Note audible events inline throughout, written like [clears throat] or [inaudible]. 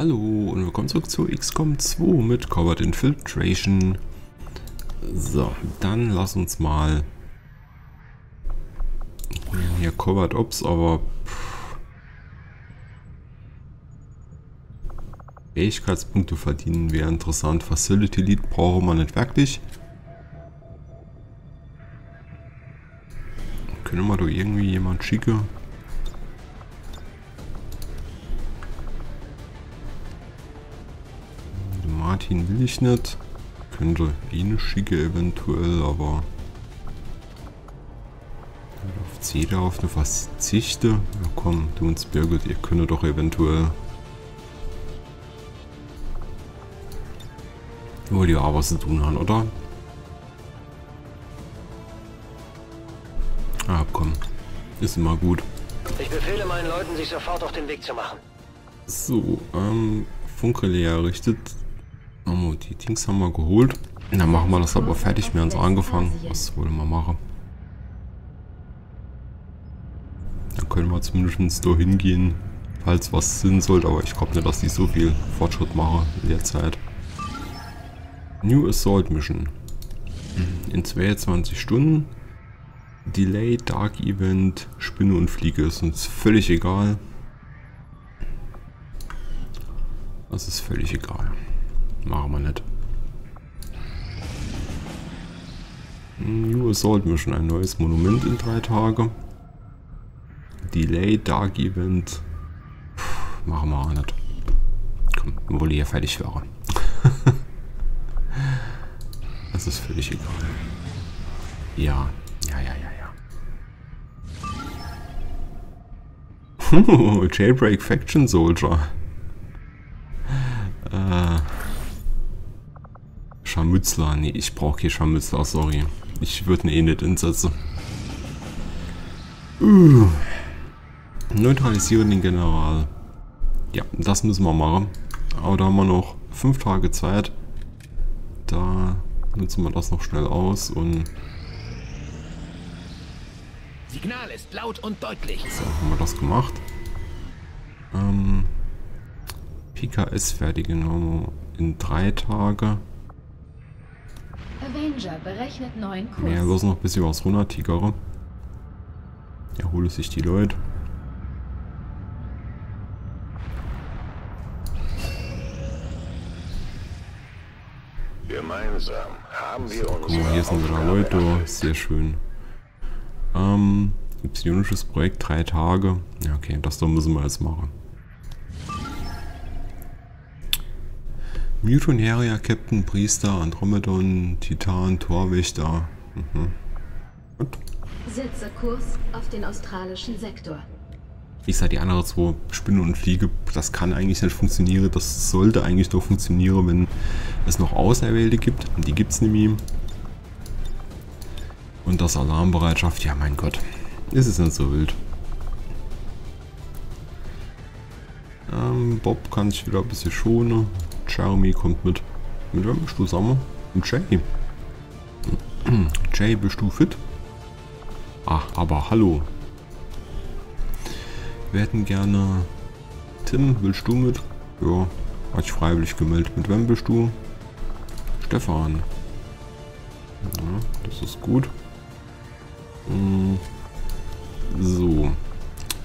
Hallo und willkommen zurück zu XCOM 2 mit Covert Infiltration. So, dann lass uns mal hier Covert Ops, aber. Fähigkeitspunkte verdienen wäre interessant. Facility Lead brauchen wir nicht wirklich. Können wir doch irgendwie jemand schicken? Martin will ich nicht. Könnte ihn schicke eventuell, aber auf C darauf eine verzichte. Ja komm, du und Birgit, ihr könnt doch eventuell nur die Arbeit zu tun haben, oder? Ah, komm. Ist immer gut. Ich befehle meinen Leuten, sich sofort auf den Weg zu machen. So, ähm, Funkrelais errichtet. Die Dings haben wir geholt. Dann machen wir das aber fertig. Wir haben es angefangen. Was wollen wir machen? Dann können wir zumindest da hingehen, falls was Sinn sollte. Aber ich glaube nicht, dass die so viel Fortschritt machen in der Zeit. New Assault Mission. In 22 Stunden. Delay, Dark Event, Spinne und Fliege. Ist uns völlig egal. Das ist völlig egal. Machen wir nicht. New Assault Mission, ein neues Monument in drei Tage. Delay, Dark Event. Puh, machen wir auch nicht. Komm, wohl hier fertig wäre. [laughs] das ist völlig egal. Ja, ja, ja, ja, ja. [laughs] Jailbreak Faction Soldier. Äh, Scharmützler. Nee, ich brauche hier Scharmützler, sorry. Ich würde ihn eh nicht einsetzen. Uh. Neutralisieren den General. Ja, das müssen wir machen. Aber da haben wir noch fünf Tage Zeit. Da nutzen wir das noch schnell aus und... Signal ist laut und deutlich. So, haben wir das gemacht. Ähm, PKS fertigen haben wir in drei Tage. Avenger berechnet neuen Kurs. Ja, bloß noch ein bisschen was runter, Tigere. Erhole sich die Leute. Gemeinsam haben wir So, uns. guck mal, hier sind wieder Leute. Sehr schön. Ähm, Epsionisches Projekt, drei Tage. Ja, okay, das da müssen wir jetzt machen. Muton Harrier, Captain, Priester, Andromedon, Titan, Torwächter. Mhm. Gut. Setze Kurs auf den australischen Sektor. Ich sag die anderen zwei, Spinne und Fliege, das kann eigentlich nicht funktionieren. Das sollte eigentlich doch funktionieren, wenn es noch Auserwählte gibt. Und die gibt's nämlich. Und das Alarmbereitschaft, ja mein Gott. Ist es nicht so wild. Ähm, Bob kann sich wieder ein bisschen schonen. Jeremy kommt mit. Mit wem bist du zusammen? Mit Jay. Jay, bist du fit? Ach, aber hallo. Wir hätten gerne... Tim, willst du mit? Ja, hat sich freiwillig gemeldet. Mit wem bist du? Stefan. Ja, das ist gut. Hm, So.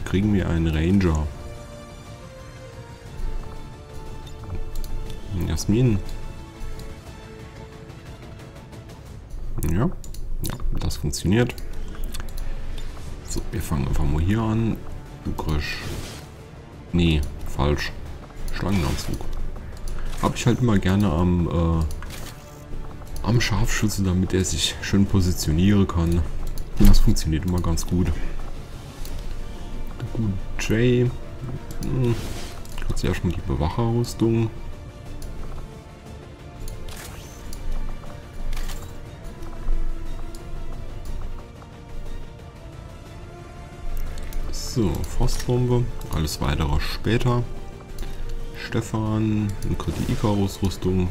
Kriegen wir einen Ranger. Jasmin. Ja, ja, das funktioniert. So, wir fangen einfach mal hier an. Kriegst... Nee, falsch. Schlangenanzug. Habe ich halt immer gerne am, äh, am Scharfschütze, damit er sich schön positionieren kann. Das funktioniert immer ganz gut. Gut, Jay. Hm, kriegst erstmal die Bewacherrüstung. So, Frostbombe. Alles weitere später. Stefan, die Icarus-Rüstung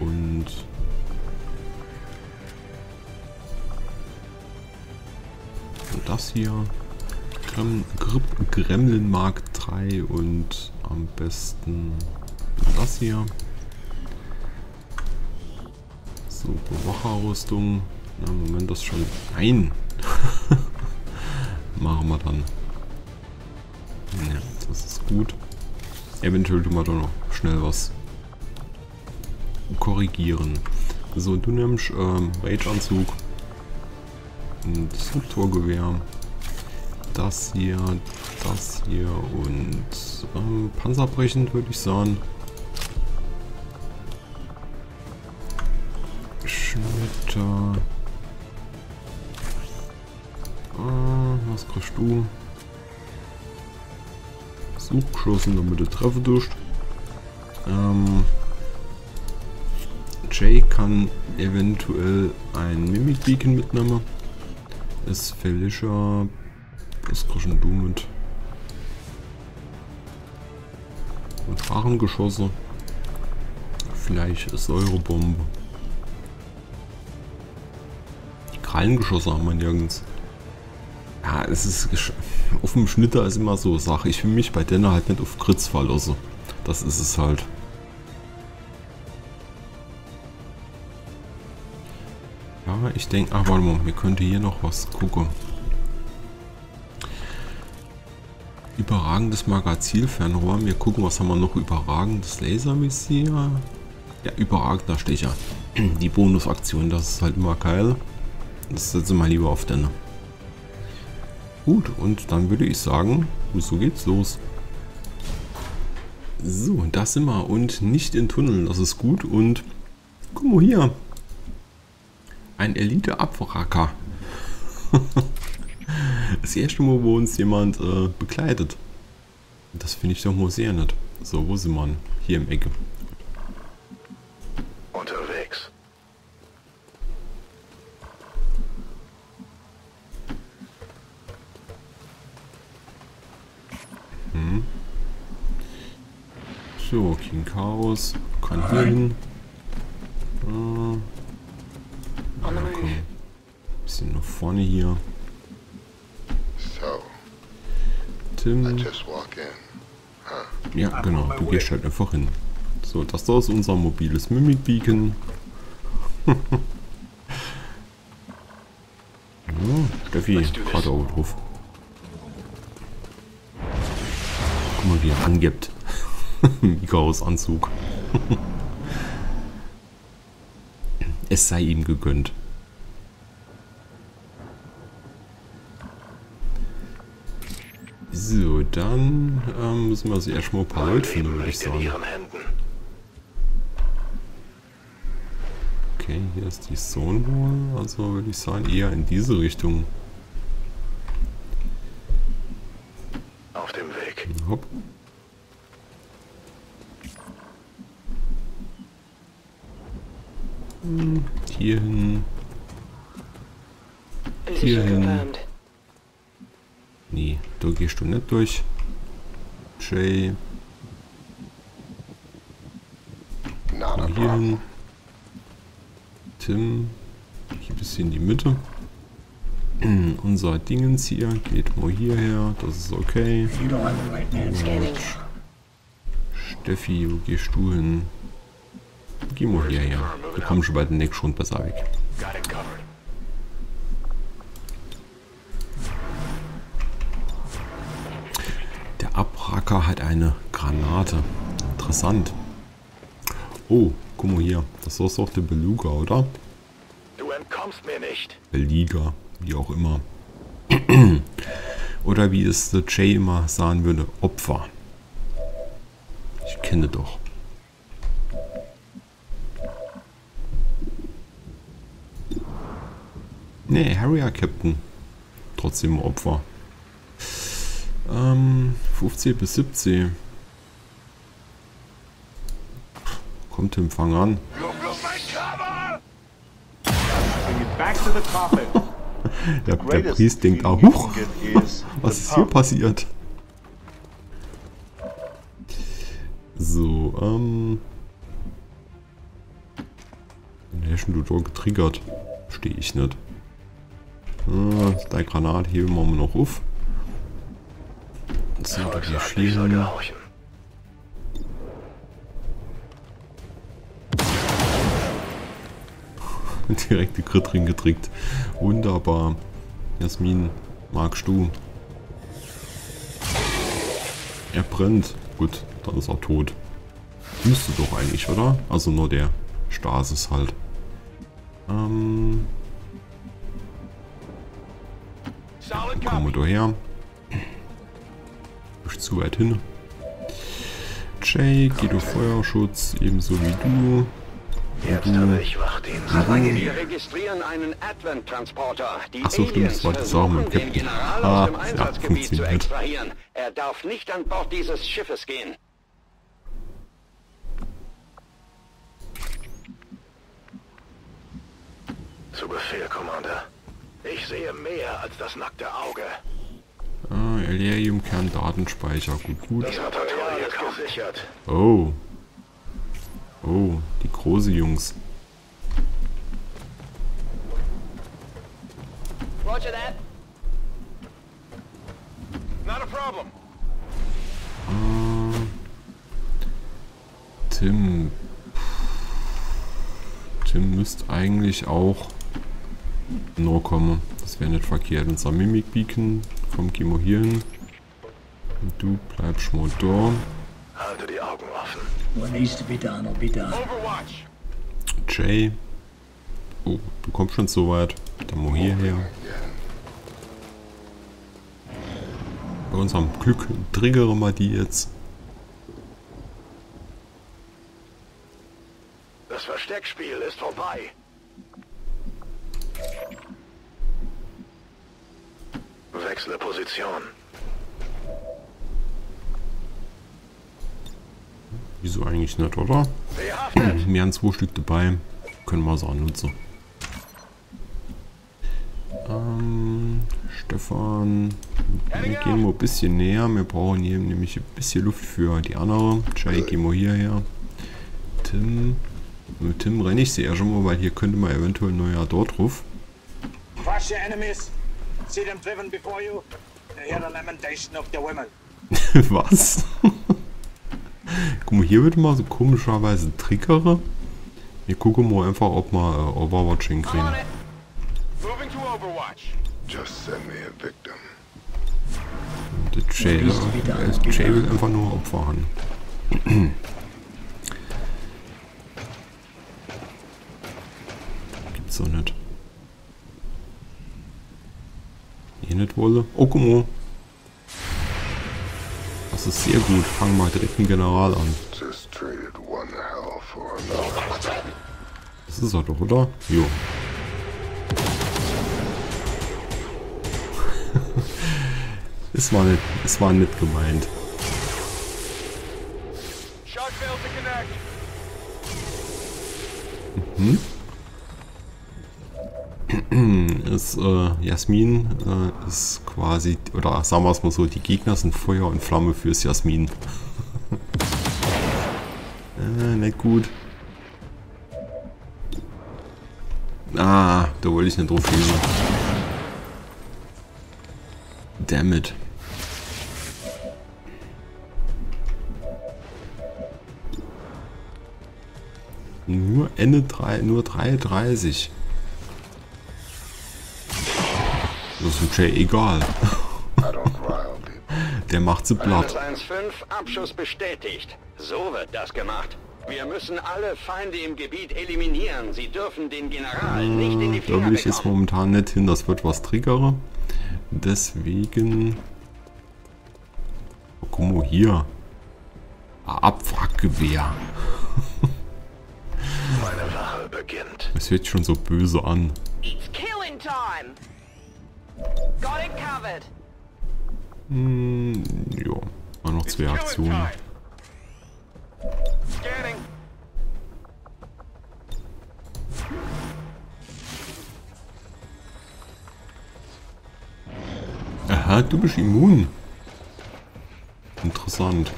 und das hier. Grem, Grip, Gremlin Mark 3 und am besten das hier. So, Bewacherrüstung. Na, Moment, das schon. Nein! [laughs] Machen wir dann. Das ist gut. Eventuell tun wir da noch schnell was korrigieren. So, du nimmst ähm, Rage-Anzug. Ein Subtorgewehr. Das hier, das hier und ähm, panzerbrechend würde ich sagen. Schnitter. Ah, was kriegst du? Suchgeschossen, damit du Treffer durch. Ähm, Jay kann eventuell ein Mimic Beacon mitnehmen. Ist Felicia. Was kriegst du mit? Und Drachengeschosse. Vielleicht Säurebombe. Die Krallengeschosse haben wir nirgends. Es ist auf dem Schnitter ist immer so Sache. Ich will mich bei denen halt nicht auf Kritz verlassen. Das ist es halt. Ja, ich denke, ach warte mal, mir könnte hier noch was gucken. Überragendes Magazilfernrohr. Wir gucken, was haben wir noch überragendes Laservisier. Ja, überragender Stecher. Die Bonusaktion, das ist halt immer geil. Das setzen wir lieber auf den. Gut, und dann würde ich sagen, so geht's los. So, da sind wir und nicht in Tunnel, das ist gut. Und guck mal hier, ein Elite-Abwracker. [laughs] das erste Mal, wo uns jemand äh, begleitet. Das finde ich doch mal sehr nett. So, wo sind wir? Hier im Ecke. Unterwegs. Hm. So, King Chaos kann hier hin. Äh, ja, komm. Bisschen nach vorne hier. Tim. just walk in. Ja, genau. Du gehst halt einfach hin. So, das da ist unser mobiles Mimic Beacon. [laughs] ja, Steffi, gerade auch drauf. Guck mal, wie er angibt. [laughs] Mikaos Anzug. [laughs] es sei ihm gegönnt. So, dann ähm, müssen wir sie erstmal ein paar Leute finden, würde ich sagen. Okay, hier ist die Stonewall, also würde ich sagen eher in diese Richtung. Auf dem Weg. Hopp. Hm, Hierhin. Hierhin. Nee, da gehst du nicht durch. Jay, Not a komm problem. hierhin. Tim, hier bis in die Mitte. [clears throat] Unser Dingens hier geht mal hierher, das ist okay. Und Steffi, wo gehst du hin? Geh mal hierher. Du kommst schon bei den Neck schon besser weg. Got it covered. Abracker hat eine Granate. Interessant. Oh, guck mal hier. Das ist doch der Beluga, oder? Du entkommst mir nicht. Beliga, wie auch immer. [clears throat] oder wie es der Jay immer sagen würde, Opfer. Ich kenne doch. Nee, Harrier Captain. Trotzdem Opfer. Ähm, 15 bis 17. Kommt im Fang an. [laughs] Der, der Priest denkt, you huch, [laughs] was ist hier passiert? So, ähm. Du da getriggert? Stehe ich nicht. Ah, der Granat heben wir noch auf. Jetzt Kannst du die fliegen? [laughs] Direkt die Crit drin getrickt. Wunderbar. Jasmin, magst du? Er brennt. Gut, dann ist er tot. Müsste doch eigentlich, oder? Also nur der Stasis halt. Ähm. Kommen wir daher. Zu weit hin. Jay, geh du Feuerschutz, ebenso wie du. Wir registrieren einen Advent-Transporter. Die Ach so, stimmt, das wollte ich sagen den Captain. Ah, aus dem ja, Einsatzgebiet zu funktioniert. extrahieren. Er darf nicht an Bord dieses Schiffes gehen. Zu Befehl, Commander. Ich sehe mehr als das nackte Auge. Ah, Elerium-Kern, Datenspeicher, gut, gut. Oh. Oh, die große Jungs. Roger that. Not a problem. Tim. Tim müsste eigentlich auch nur kommen. Das wäre nicht verkehrt. Unser Mimik Beacon. Komm, geh mal hier hin. Und du bleibst mal da. Halte die Augen offen. What needs to be done will be done. Overwatch. Jay. Oh, du kommst schon so weit. Dann mal hierher. Bei unserem Glück triggere mal die jetzt. Das Versteckspiel ist vorbei. Wechsle Position. Wieso eigentlich nicht, oder? [clears throat] Wir haben zwei Stück dabei. Können wir es auch nutzen. Ähm, Stefan, wir gehen mal ein bisschen näher. Wir brauchen hier nämlich ein bisschen Luft für die andere. Jay, gehen wir hierher. Tim, mit Tim renne ich sie ja schon mal, weil hier könnte man eventuell ein neuer dort drauf. Crush your enemies. See them driven before you. And hear the lamentation of the women. [laughs] Was? Guck mal, hier wird mal so komischerweise triggere. Wir gucken mal einfach, ob wir äh, Overwatch hinkriegen. Moving to Overwatch. Just send me a victim. Der Jay, äh, Jay will einfach nur Opfer haben. [clears throat] Gibt's doch nicht. Hier nicht wolle. Oh, guck mal. Das ist sehr gut. Fangen wir direkt einen General an. Das ist er doch, oder? Jo. [laughs] es war nicht, es war nicht gemeint. Shot ist äh, Jasmin äh, ist quasi, oder sagen wir es mal so, die Gegner sind Feuer und Flamme fürs Jasmin. äh, [laughs] nicht gut. Ah, da wollte ich nicht drauf hin. Damn it. Nur Ende 3, nur 3,30. Jay egal. [laughs] Der macht sie platt. 115, Abschuss bestätigt. So wird das gemacht. Wir müssen alle Feinde im Gebiet eliminieren. Sie dürfen den General nicht in die Da Finger will ich jetzt momentan nicht hin, das wird was triggere. Deswegen. Oh, guck mal hier. Ah, Abwrackgewehr. Meine Wache beginnt. Das hört schon so böse an. Hm, ja, mal noch zwei Aktionen. Aha, du bist immun. Interessant.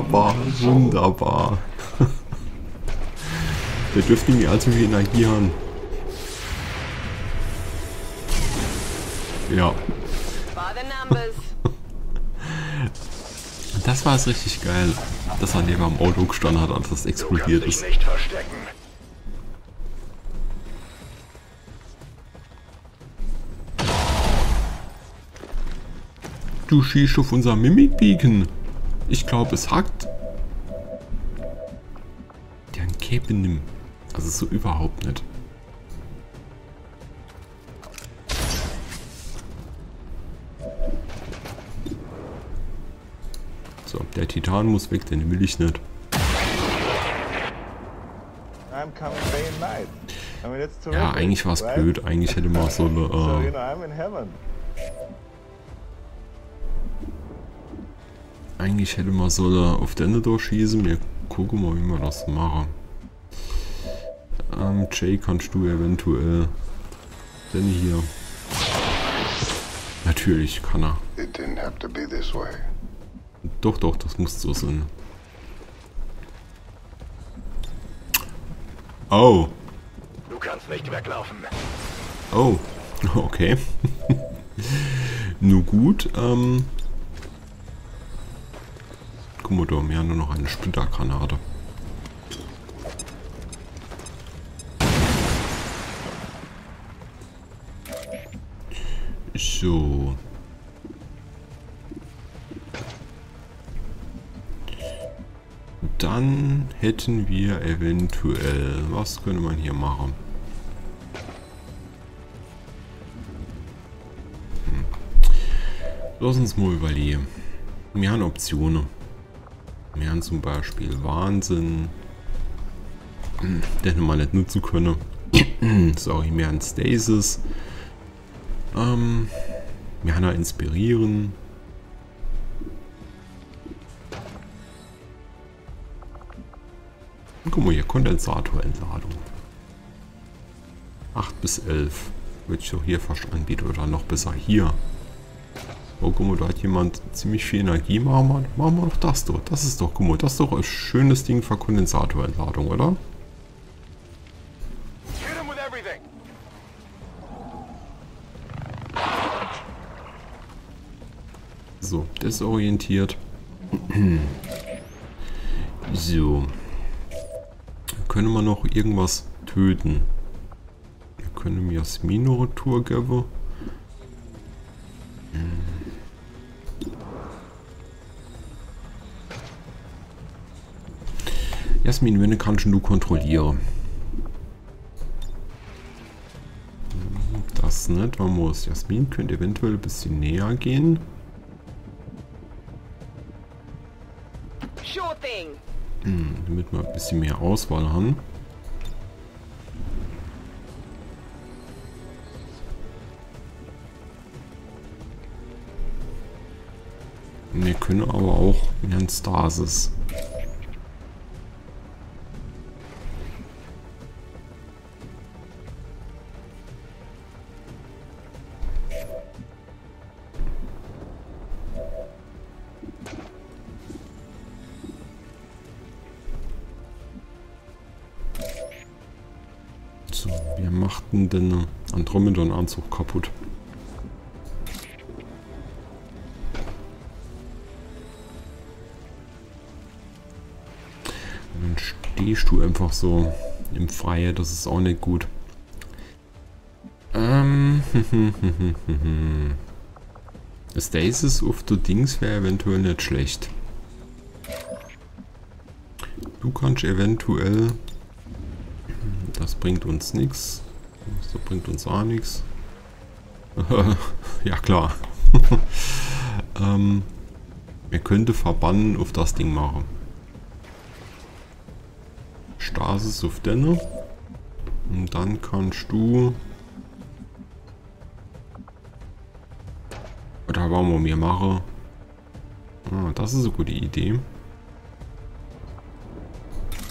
Wunderbar, wunderbar. Der dürfte nicht allzu viel Energie haben. Ja. [laughs] Das war es richtig geil, dass er neben am Auto gestanden hat, als das explodiert ist. Du schießt auf unser Mimic Beacon. Ich glaube, es hackt. Der ein Cape nimmt. Also so überhaupt nicht. So, der Titan muss weg, den will ich nicht. Ja, eigentlich war es blöd. Eigentlich hätte man so eine, äh, eigentlich hätte man so eine auf den Ende durchschießen. Wir gucken mal, wie wir das machen. Ähm, Jay, kannst du eventuell denn hier? Natürlich kann er. It didn't have to be this way. Doch, doch, das muss so sein. Oh, Du kannst nicht weglaufen. oh, [laughs] okay. [laughs] Nur gut, ähm. Wir ja nur noch eine Splittergranate. So. Dann hätten wir eventuell, was könnte man hier machen? Hm. Lass uns mal überlegen. Wir haben Optionen. Haben zum Beispiel Wahnsinn, den man nicht nutzen können. [clears throat] Sorry, wir haben Stasis. Ähm, haben Inspirieren. Guck mal hier, Kondensatorentladung. 8 bis 11. Würde ich doch hier fast anbieten oder noch besser hier. Oh, guck mal, da hat jemand ziemlich viel Energie. Machen wir, machen wir doch das dort. Das ist doch, guck mal, das ist doch ein schönes Ding für Kondensatorentladung, oder? So, desorientiert. [clears throat] so. Können wir noch irgendwas töten? Wir können mir Jasmin noch eine Tour geben. Jasmin, wenn kannst du kontrollieren. Das nicht, man muss. Jasmin könnte eventuell ein bisschen näher gehen. Hm, damit wir ein bisschen mehr Auswahl haben. Wir können aber auch mehr ein Stasis. Andromedon-Anzug kaputt. Dann stehst du einfach so im Freien, das ist auch nicht gut. Ähm, [laughs] Stasis auf du Dings wäre eventuell nicht schlecht. Du kannst eventuell das bringt uns nichts. Das bringt uns auch nichts. [laughs] ja, klar. [laughs] ähm, wir könnte verbannen auf das Ding machen. Stasis auf denne. Und dann kannst du... Oder wollen wir mir machen? Ah, das ist eine gute Idee.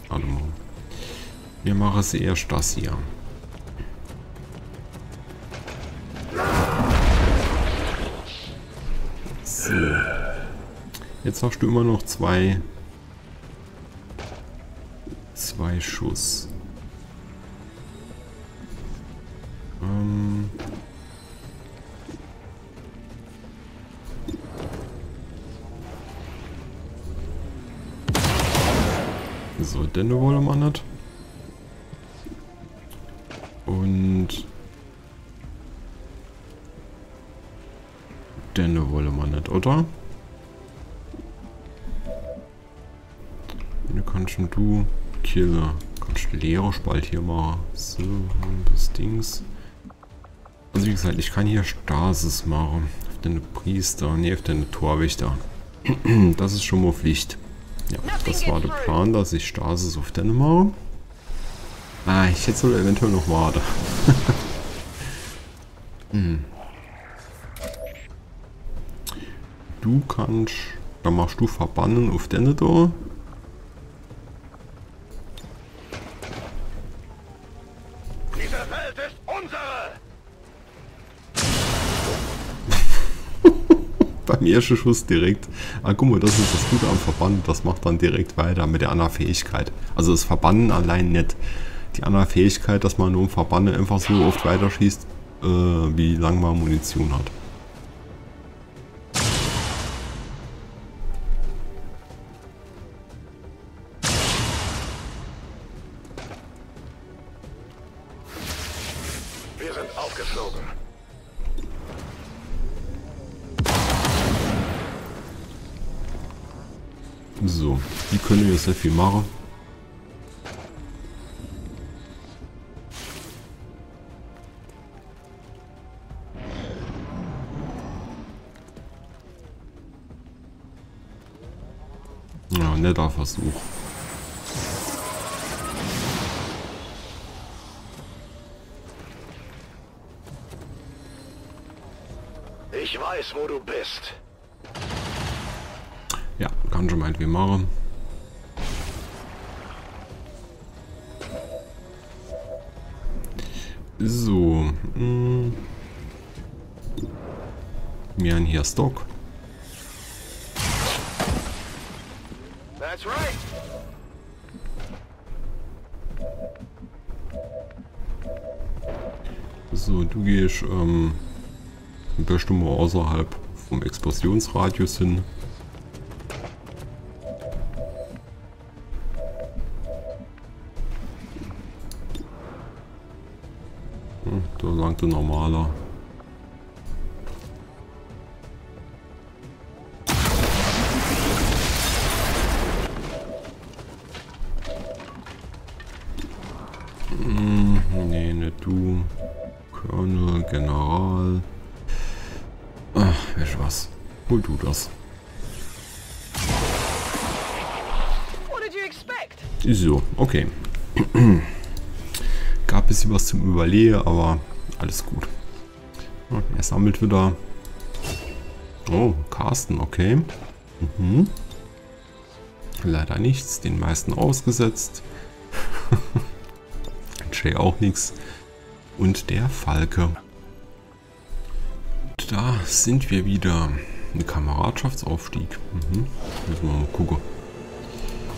Warte mal. Wir machen es erst das hier. Jetzt hast du immer noch zwei. Zwei Schuss. Ähm. So, denn wohl am nicht. Du Killer? Kannst leere Spalt hier machen. So, das Dings. Also wie gesagt, ich kann hier Stasis machen. Auf den Priester, ne, auf den Torwächter. [clears throat] das ist schon mal Pflicht. Ja, das war der Plan, dass ich Stasis auf den mache. Ah, ich hätte soll eventuell noch warten. [laughs] hm. Du kannst, dann machst du verbannen auf den da. Beim ersten Schuss direkt. Ah, guck mal, das ist das Gute am Verbannen. Das macht dann direkt weiter mit der anderen Fähigkeit. Also das Verbannen allein nicht. Die andere Fähigkeit, dass man nur im Verbannen einfach so oft weiter schießt, äh, wie lange man Munition hat. Können jetzt sehr viel machen. Ja, netter Versuch. Ich weiß, wo du bist. Ja, kann schon mal wie machen. So. Mh. Wir haben hier Stock. That's right. So, du gehst ähm, bestimmt mal außerhalb vom Explosionsradius hin. Hol du das. So, okay. [clears throat] Gab ein bisschen was zum Überlegen, aber alles gut. Er sammelt wieder. Oh, Carsten, okay. Mhm. Leider nichts, den meisten ausgesetzt. [laughs] Jay auch nichts. Und der Falke. Da sind wir wieder. Ein Kameradschaftsaufstieg. Mhm. Müssen wir mal gucken.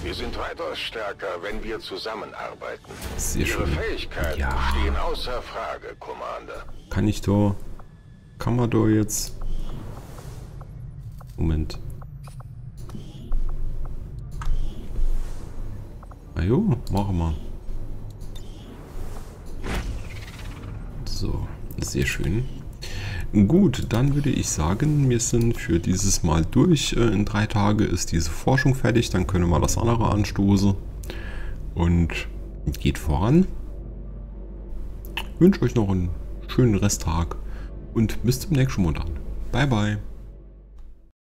Wir sind weitaus stärker, wenn wir zusammenarbeiten. Sehr Ihre schön. Fähigkeiten Ja. stehen außer Frage, Commander. Kann ich da... Kann man da jetzt... Moment. Ah jo, machen wir. So, sehr schön. Gut, dann würde ich sagen, wir sind für dieses Mal durch. Äh, In drei Tagen ist diese Forschung fertig, dann können wir das andere anstoßen. Und geht voran. Ich wünsche euch noch einen schönen Resttag und bis zum nächsten Mal dann. Bye bye.